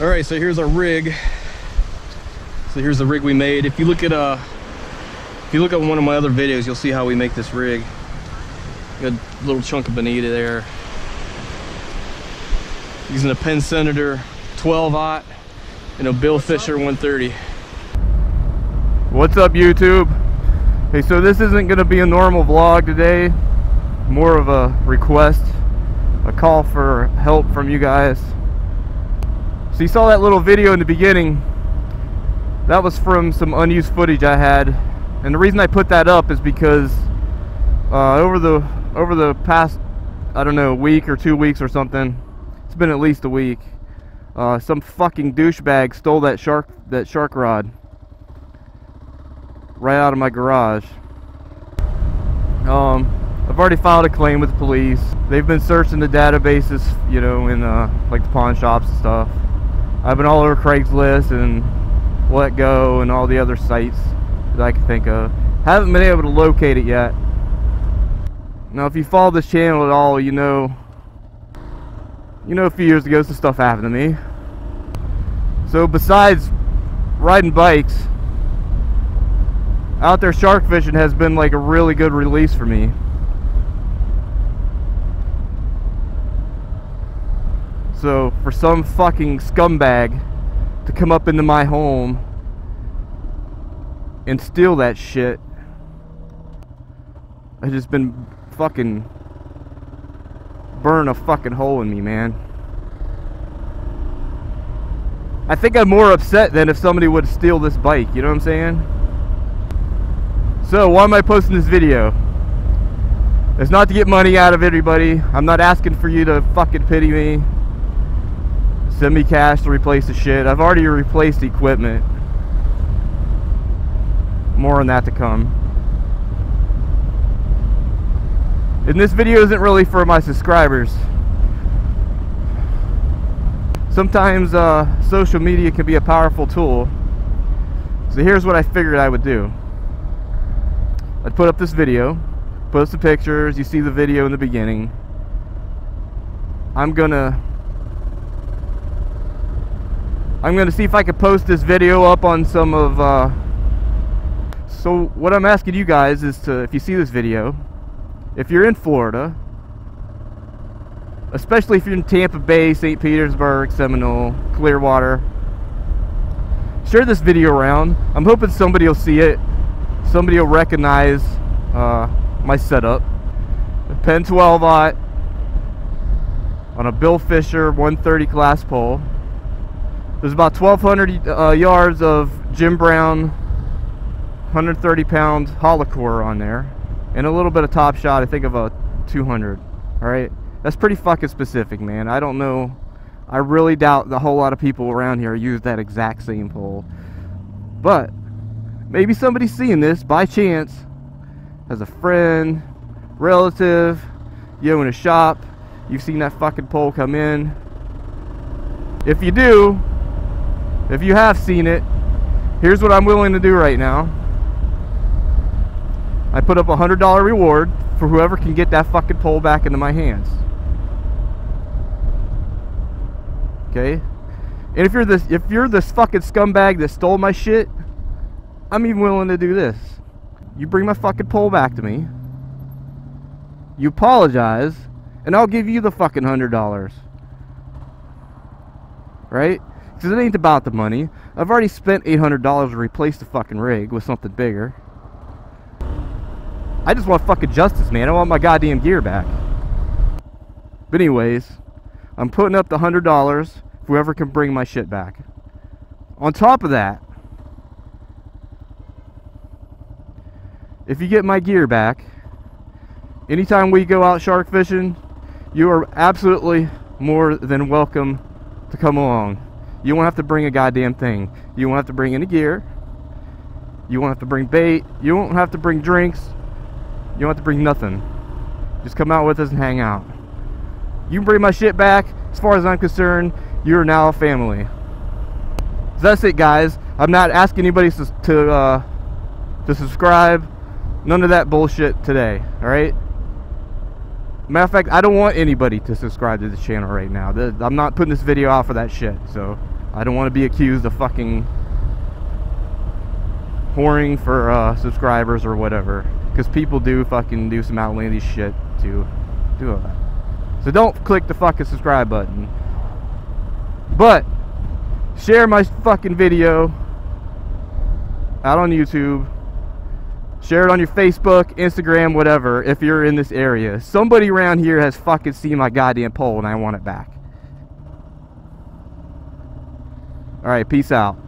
All right, so here's our rig. So here's the rig we made. If you look at uh, if you look at one of my other videos, you'll see how we make this rig. Got a little chunk of bonita there. Using a Penn Senator 12 aught and a Billfisher 130. What's up YouTube? Hey, so this isn't gonna be a normal vlog today. More of a request, a call for help from you guys. So you saw that little video in the beginning. That was from some unused footage I had. And the reason I put that up is because uh, over the over the past, I don't know, week or two weeks or something, it's been at least a week, uh, some fucking douchebag stole that shark that shark rod right out of my garage. Um, I've already filed a claim with the police. They've been searching the databases, you know, in uh, like the pawn shops and stuff. I've been all over Craigslist and Letgo and all the other sites that I can think of. Haven't been able to locate it yet. Now, if you follow this channel at all, you know, you know, a few years ago, some stuff happened to me. So, besides riding bikes, out there shark fishing has been like a really good release for me. So for some fucking scumbag to come up into my home and steal that shit, I just been fucking burn a fucking hole in me, man. I think I'm more upset than if somebody would steal this bike, you know what I'm saying? So, why am I posting this video? It's not to get money out of everybody. I'm not asking for you to fucking pity me. Send me cash to replace the shit. I've already replaced equipment. More on that to come. And this video isn't really for my subscribers. Sometimes uh, social media can be a powerful tool. So here's what I figured I would do. I'd put up this video, post the pictures, you see the video in the beginning. I'm gonna I'm gonna see if I can post this video up on some of uh, so what I'm asking you guys is to if you see this video if you're in Florida especially if you're in Tampa Bay, St. Petersburg, Seminole, Clearwater share this video around I'm hoping somebody will see it somebody will recognize uh, my setup. A Penn 12 aught on a Billfisher 130 class pole. There's about 1,200 uh, yards of Jim Brown 130 pound hollow core on there, and a little bit of top shot. I think of a 200. All right, that's pretty fucking specific, man. I don't know. I really doubt the whole lot of people around here use that exact same pole, but maybe somebody's seeing this by chance as a friend, relative, you in a shop, you've seen that fucking pole come in. If you do, if you have seen it, here's what I'm willing to do right now. I put up a hundred dollar reward for whoever can get that fucking pole back into my hands. Okay? And if you're this if you're this fucking scumbag that stole my shit, I'm even willing to do this. You bring my fucking pole back to me. You apologize, and I'll give you the fucking hundred dollars. Right? Because it ain't about the money. I've already spent $800 to replace the fucking rig with something bigger. I just want fucking justice, man. I want my goddamn gear back. But anyways, I'm putting up the $100 whoever can bring my shit back. On top of that, if you get my gear back, anytime we go out shark fishing, you are absolutely more than welcome to come along. You won't have to bring a goddamn thing. You won't have to bring any gear. You won't have to bring bait. You won't have to bring drinks. You don't have to bring nothing. Just come out with us and hang out. You can bring my shit back. As far as I'm concerned, you're now a family. So that's it, guys. I'm not asking anybody to, to, uh, to subscribe None of that bullshit today, alright? Matter of fact, I don't want anybody to subscribe to this channel right now. I'm not putting this video out for that shit, so I don't want to be accused of fucking whoring for uh, subscribers or whatever. Because people do fucking do some outlandish shit to do that. So don't click the fucking subscribe button. But share my fucking video out on YouTube. Share it on your Facebook, Instagram, whatever, if you're in this area. Somebody around here has fucking seen my goddamn pole and I want it back. Alright, peace out.